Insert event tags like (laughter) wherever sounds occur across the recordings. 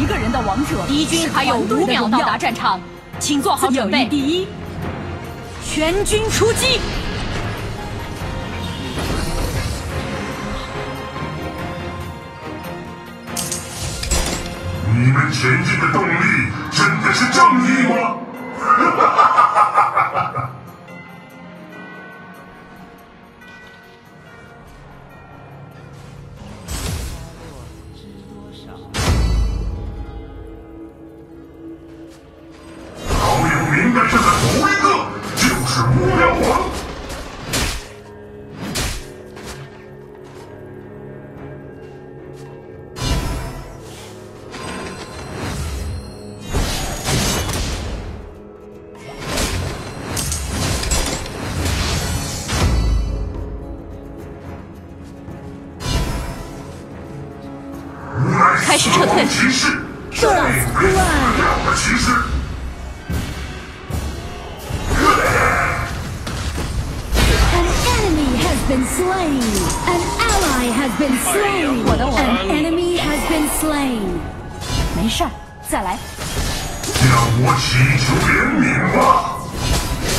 一个人的王者，敌军还有五秒到达战场，请做好准备。第一，全军出击！你们前进的动力真的是正义吗？好 (laughs) 开始撤退。骑士，并非死掉的骑士。An enemy has been slain. An ally has been slain. 我的我 An enemy has been slain. 没事儿，再来。向我祈求怜悯吧，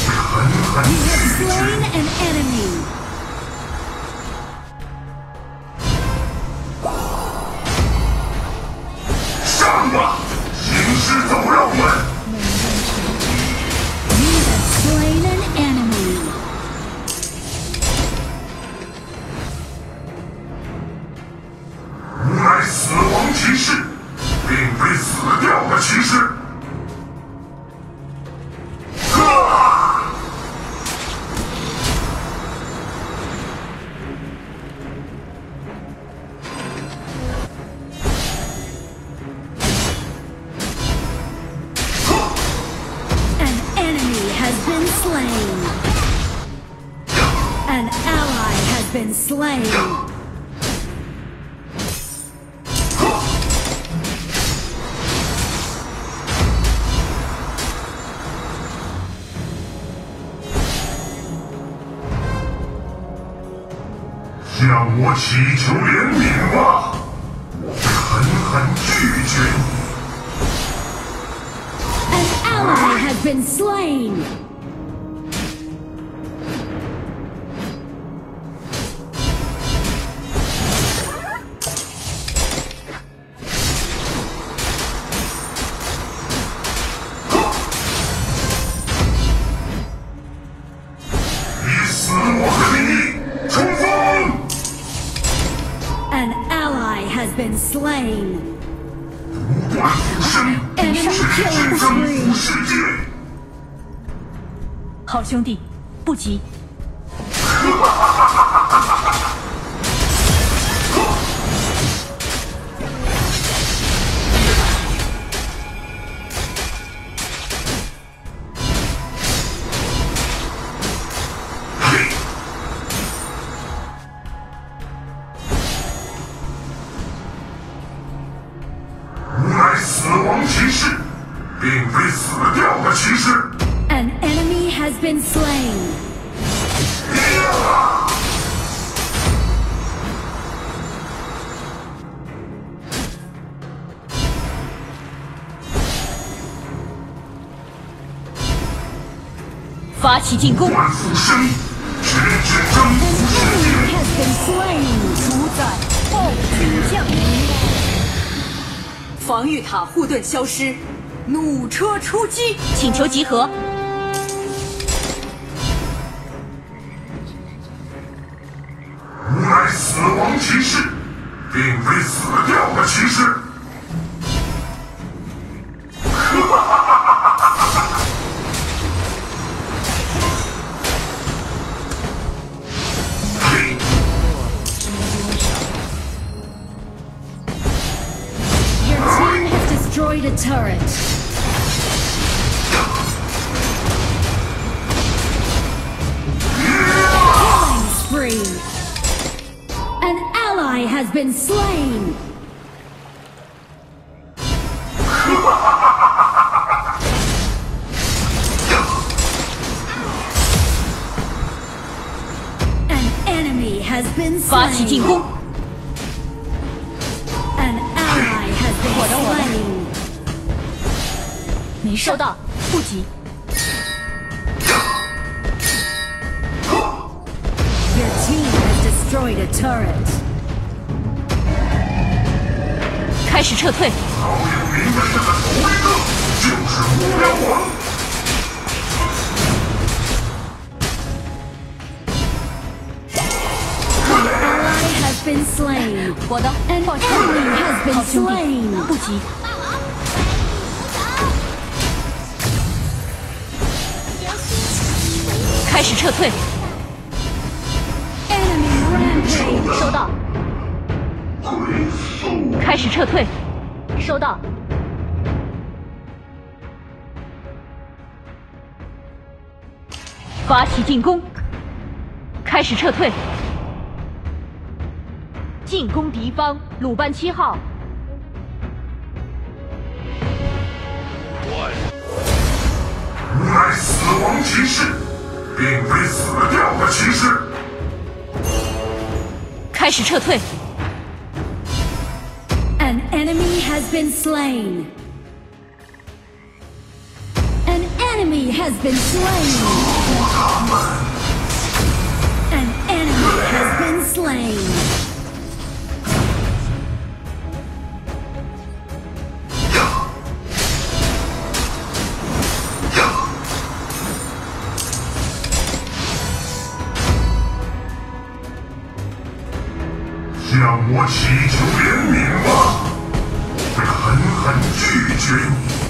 狠狠 You have。slain an enemy. slain. An ally has been slain. 向我祈求怜悯吧，我狠狠拒绝你。 An ally has been slain. has been slain. 不管浮生， Enemy 直 killing 至征服 spree. 世界。好兄弟，不急， 发起进攻！万浮生，直至征服世 enemy 界。has been slain. 主宰暴君降临，防御塔护盾消失，弩车出击！请求集合。吾乃死亡骑士，并非死掉的骑士。been slain. An enemy has been 发起进 slain. 攻！ An ally has been slain. 没事，收到，不急。 Your team has destroyed a turret. 开始撤退，好有名的一个就是无聊王。Been slain. 我的，enemy has been，slain. 不急。开始撤退，Enemy rampage. 收到。开始撤退，收到。发起进攻，开始撤退。进攻敌方鲁班七号，无乃死亡骑士，并非死掉的骑士。开始撤退。An enemy has been slain. An enemy has been slain. An enemy has been slain. Я мочи. 会狠狠拒绝你。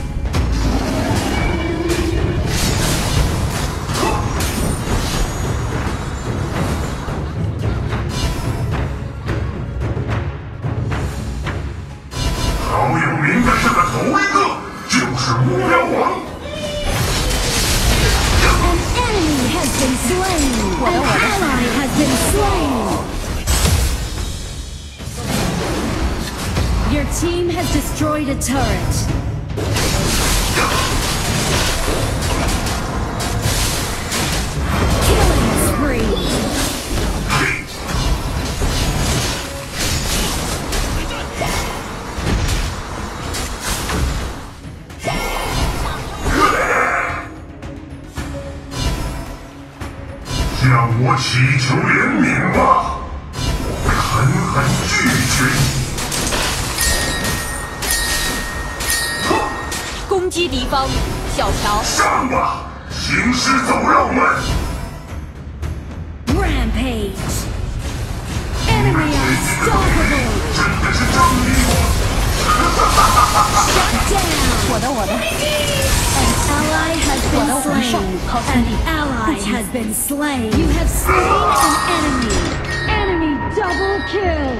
team has destroyed a turret. Killing spree. 嘿， 向我祈求怜悯吧，我会狠狠拒绝 方小乔，上吧，行尸走肉们！Rampage. Enemy unstoppable. 真的是正义吗？Shut down. 我的我的，An ally has been slain. An 弟，ally has been slain. You have slain an enemy. Enemy double kill.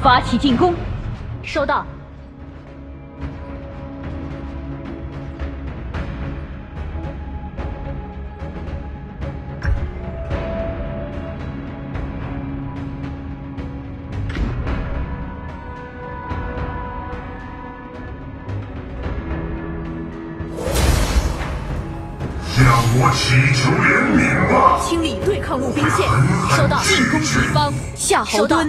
发起进攻，收到。向我祈求怜悯吧！清理对抗路兵线，收到。进攻敌方夏侯惇，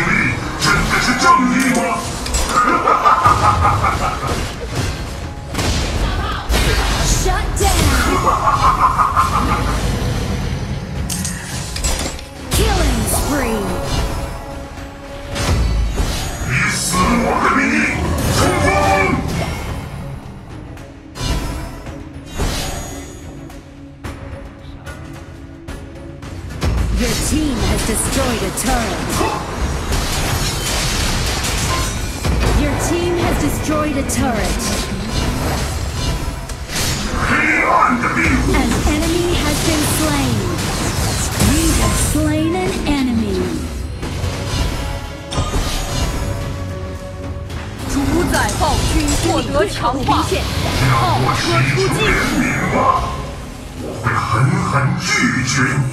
Your team has destroyed a turret. Your team has destroyed a turret. 黑暗的庇护， An enemy has been slain. We have slain an enemy. 主宰 在暴君获得强化，让我祈求怜悯吧，我会狠狠拒绝你。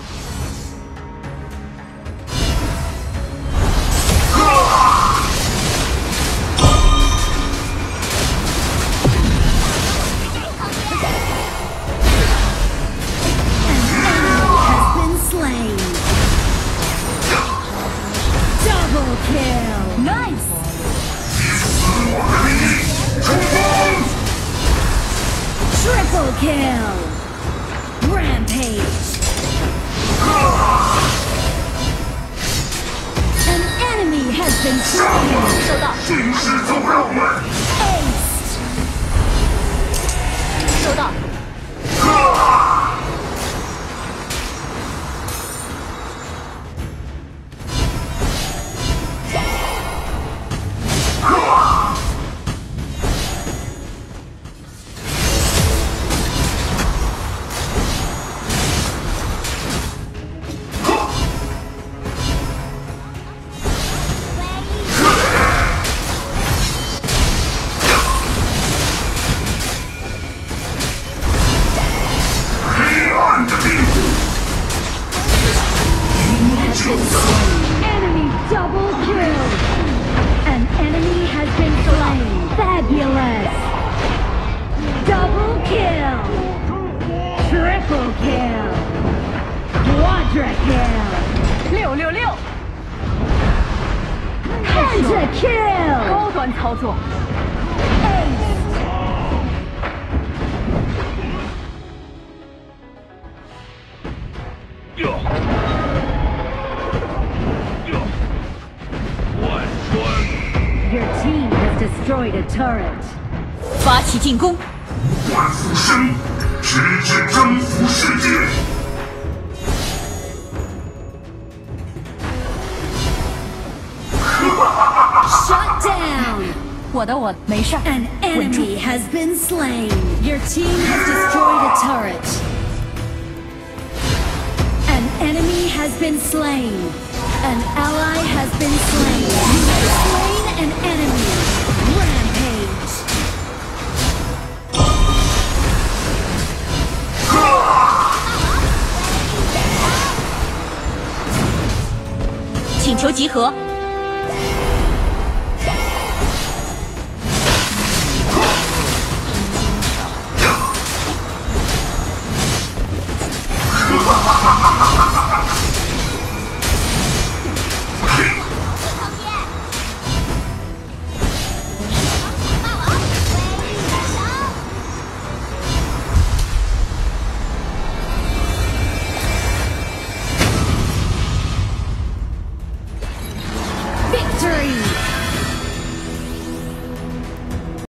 Quadra kill. 六六六，Penta kill. 高端操作，Ace. 万川 Your team has destroyed a turret. 发起进攻，万浮生，直至征服世界。down. 我的我没事儿 An 稳住， enemy has been slain. Your team has destroyed a turret. An enemy has been slain. An ally has been slain. You have slain an enemy. Rampage. 请求集合，